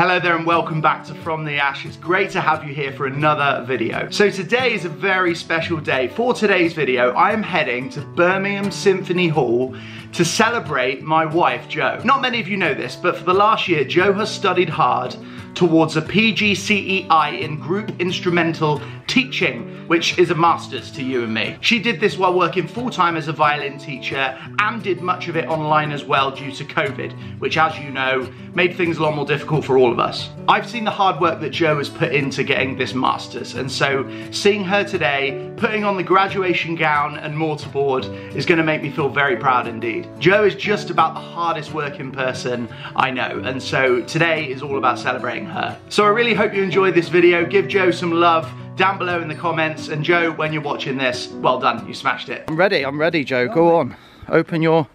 Hello there and welcome back to From the Ash. It's great to have you here for another video. So today is a very special day. For today's video, I am heading to Birmingham Symphony Hall to celebrate my wife, Jo. Not many of you know this, but for the last year, Jo has studied hard towards a PGCEI in group instrumental teaching, which is a master's to you and me. She did this while working full-time as a violin teacher and did much of it online as well due to COVID, which as you know, made things a lot more difficult for all of us. I've seen the hard work that Jo has put into getting this master's, and so seeing her today, putting on the graduation gown and mortarboard is gonna make me feel very proud indeed. Jo is just about the hardest working person I know, and so today is all about celebrating her. So I really hope you enjoyed this video. Give Jo some love down below in the comments. And Jo, when you're watching this, well done, you smashed it. I'm ready, I'm ready, Jo, Go on. Open your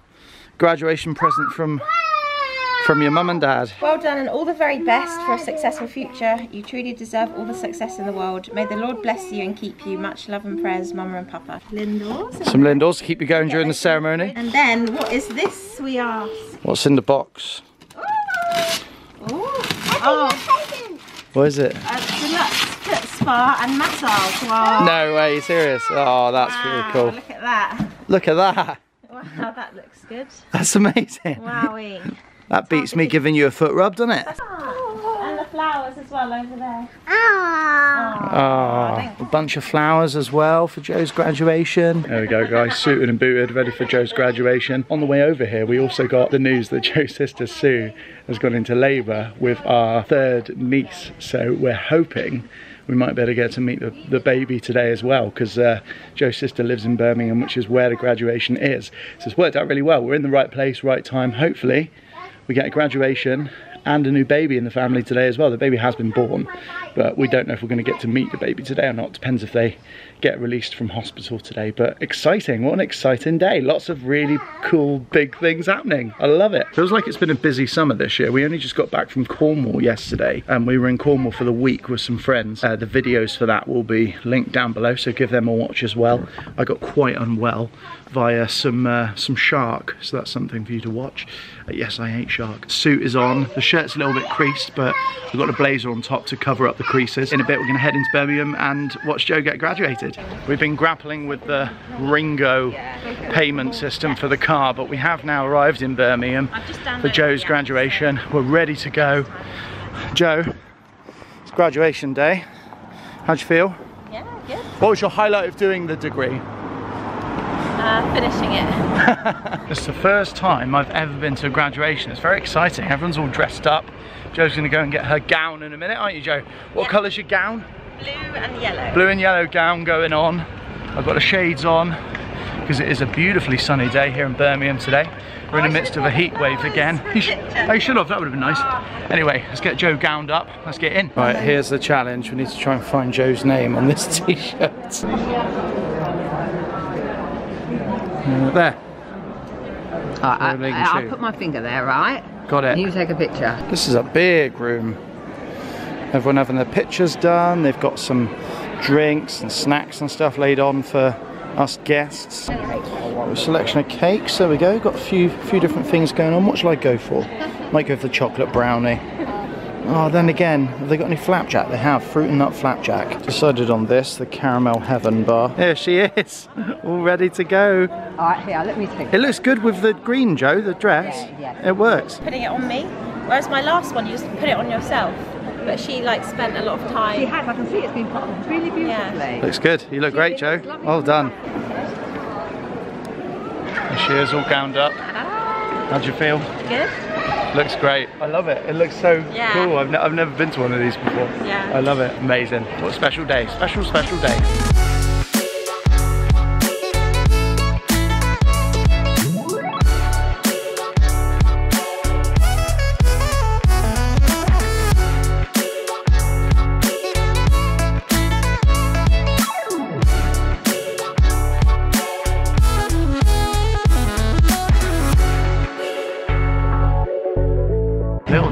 graduation present from from your mum and dad. Well done and all the very best for a successful future. You truly deserve all the success in the world. May the Lord bless you and keep you. Much love and prayers, Mama and Papa. Lindors. Some Lindors to keep you going during the ceremony. And then, what is this, we ask? What's in the box? Oh, What is it? a deluxe foot spa and massage. Wow. No way, you serious? Oh, that's Wow, really cool. Look at that. Look at that. Wow, that looks good. That's amazing. Wowie. That beats me giving you a foot rub, doesn't it? And the flowers as well over there. Oh, a bunch of flowers as well for Jo's graduation. There we go, guys, suited and booted, ready for Jo's graduation. On the way over here, we also got the news that Jo's sister Sue has gone into labour with our third niece. So we're hoping we might be able to get to meet the, the baby today as well because uh, Jo's sister lives in Birmingham, which is where the graduation is. So it's worked out really well. We're in the right place, right time. Hopefully, we get a graduation and a new baby in the family today as well. The baby has been born, but we don't know if we're going to get to meet the baby today or not. Depends if they get released from hospital today. But exciting, what an exciting day. Lots of really cool, big things happening. I love it. Feels like it's been a busy summer this year. We only just got back from Cornwall yesterday and we were in Cornwall for the week with some friends. Uh, the videos for that will be linked down below, so give them a watch as well. I got quite unwell via some uh, some shark, so that's something for you to watch. Uh, yes, I ate shark. Suit is on. The shirt's a little bit creased, but we've got a blazer on top to cover up the creases. In a bit, we're going to head into Birmingham and watch Jo get graduated. We've been grappling with the RingGo payment system for the car, but we have now arrived in Birmingham for Jo's graduation. We're ready to go. Jo, it's graduation day. How'd you feel? Yeah, good. What was your highlight of doing the degree? Uh, finishing it. It's the first time I've ever been to a graduation. It's very exciting. Everyone's all dressed up. Jo's going to go and get her gown in a minute, aren't you, Jo? What Yeah. colour's your gown? Blue and yellow. Blue and yellow gown going on. I've got the shades on because it is a beautifully sunny day here in Birmingham today. We're in the midst of a heat wave again. You should, oh, you should have, that would have been nice. Anyway, let's get Jo gowned up. Let's get in. Right, here's the challenge. We need to try and find Jo's name on this t-shirt. Uh, there, Alright, I, I, will put my finger there, right? got it. You take a picture. This is a big room. Everyone having their pictures done. They've got some drinks and snacks and stuff laid on for us guests. A selection of cakes. There we go. Got a few few different things going on. What shall I go for? Might go for the chocolate brownie. Oh, then again, have they got any flapjack? They have fruit and nut flapjack. Decided on this, the caramel heaven bar. There she is, all ready to go. Alright, here, let me take It looks good with the green, Jo. The dress. Yeah, yeah. It works. Putting it on me. Whereas my last one, you just put it on yourself. But she like spent a lot of time. She has, I can see it's been put on really beautifully. Yeah. Looks good. You look great, Jo. Well done. There she is, all gowned up. Ah. How'd you feel? Good. Looks great. I love it. It looks so Yeah. cool. I've, ne- I've never been to one of these before. Yeah. I love it. Amazing. What a special day. Special, special day.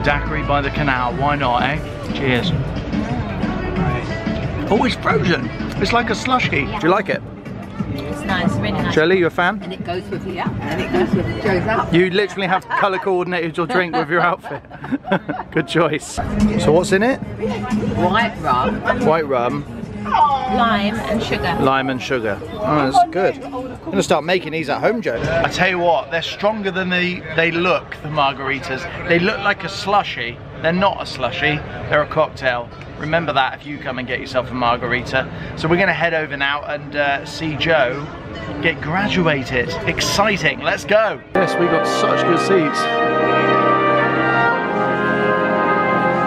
Daiquiri by the canal, why not, eh? Cheers. Oh, it's frozen. It's like a slushy. Do you like it? It's nice, really nice. Shirley, you a fan? And it goes with yeah, and it goes with Jo's up. You literally have colour coordinated your drink with your outfit. Good choice. So what's in it? White rum. White rum, Lime and sugar. lime and sugar. Oh, that's good. I'm gonna start making these at home, Jo. I tell you what, they're stronger than they, they look, the margaritas. They look like a slushy. They're not a slushy, they're a cocktail. Remember that if you come and get yourself a margarita. So we're gonna head over now and uh, see Jo get graduated. Exciting, let's go. Yes, we got such good seats.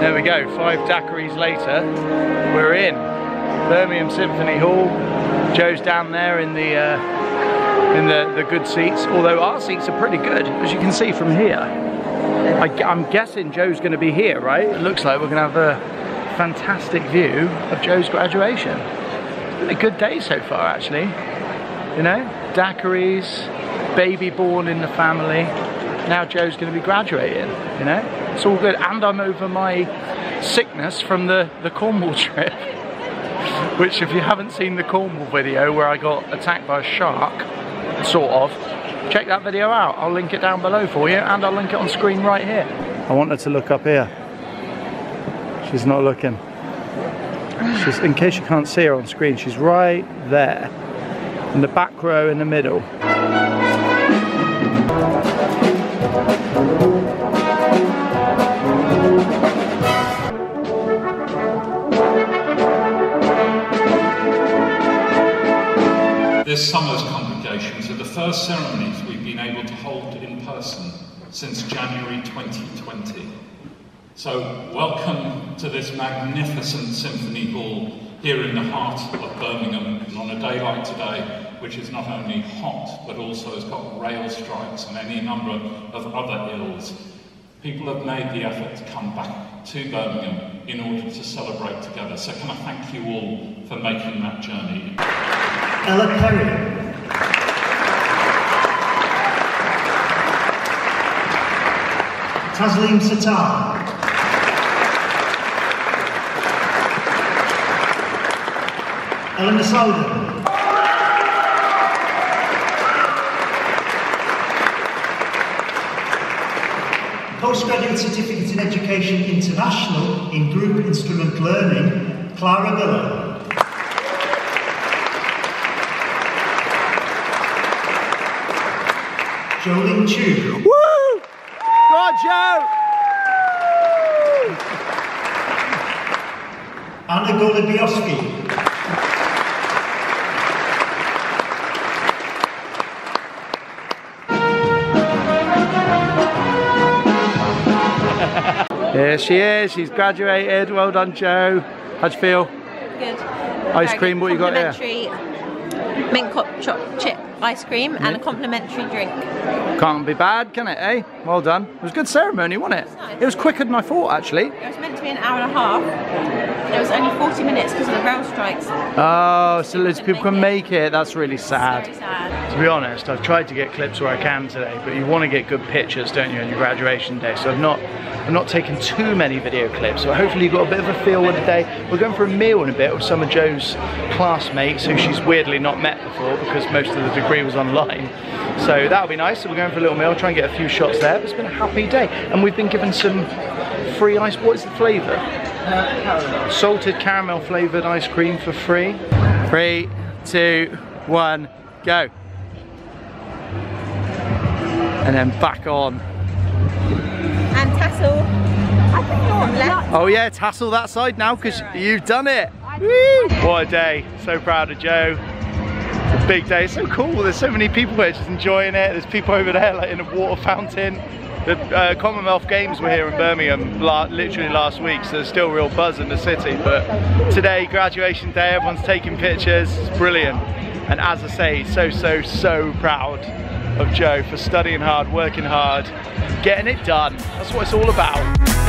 There we go, five daiquiris later, we're in Birmingham Symphony Hall. Jo's down there in the uh, in the, the good seats, although our seats are pretty good, as you can see from here. I, am guessing Jo's going to be here, right? It looks like we're going to have a fantastic view of Jo's graduation. A good day so far, actually. You know, daiquiris, baby born in the family. Now Jo's going to be graduating, you know? It's all good. And I'm over my sickness from the, the Cornwall trip. Which if you haven't seen the Cornwall video where I got attacked by a shark, sort of, check that video out. I'll link it down below for you and I'll link it on screen right here. I want her to look up here. She's not looking. She's, in case you can't see her on screen, she's right there. In the back row in the middle. This summer's congregations are the first ceremonies we've been able to hold in person since January 2020. So, welcome to this magnificent symphony hall here in the heart of Birmingham and on a day like today, which is not only hot but also has got rail strikes and any number of other ills. People have made the effort to come back to Birmingham in order to celebrate together. So, can I thank you all for making that journey? Ella Perry. Taslim Satar. Eleanor Souden. Postgraduate Certificate in Education International in Group Instrument Learning, Clara Miller. Jolene Chu. Woo! Go Jo! Anna Golubioski. Here she is, she's graduated. Well done, Jo. How'd you feel? Good. Ice Very cream, good. what you got here? Complimentary mint co- chop chip ice cream and a complimentary drink. Can't be bad, can it, eh? Well done. It was a good ceremony, wasn't it? nice. It was quicker than I thought, actually. It was meant to be an hour and a half. It was only 40 minutes because of the rail strikes. Oh, so loads of people can make it. That's really Very sad. sad. To be honest, I've tried to get clips where I can today, but you want to get good pictures, don't you, on your graduation day? So I've not, I've not taken too many video clips. So hopefully you got a bit of a feel of the day. We're going for a meal in a bit with some of Jo's classmates, who she's weirdly not met before because most of the degree was online. So that'll be nice. So we're going for a little meal, try and get a few shots there. But it's been a happy day, and we've been given some free ice. What is the flavour? Uh, Salted caramel flavoured ice cream for free. Three, two, one, go. And then back on. And tassel. I think you're on left. Oh yeah, tassel that side now because you've done it. What a day. So proud of Jo. It's a big day. It's so cool. There's so many people here just enjoying it. There's people over there like in a water fountain. The uh, Commonwealth Games were here in Birmingham la literally last week, so there's still real buzz in the city. But today, graduation day, everyone's taking pictures. It's brilliant. And as I say, so, so, so proud of Jo for studying hard, working hard, getting it done. That's what it's all about.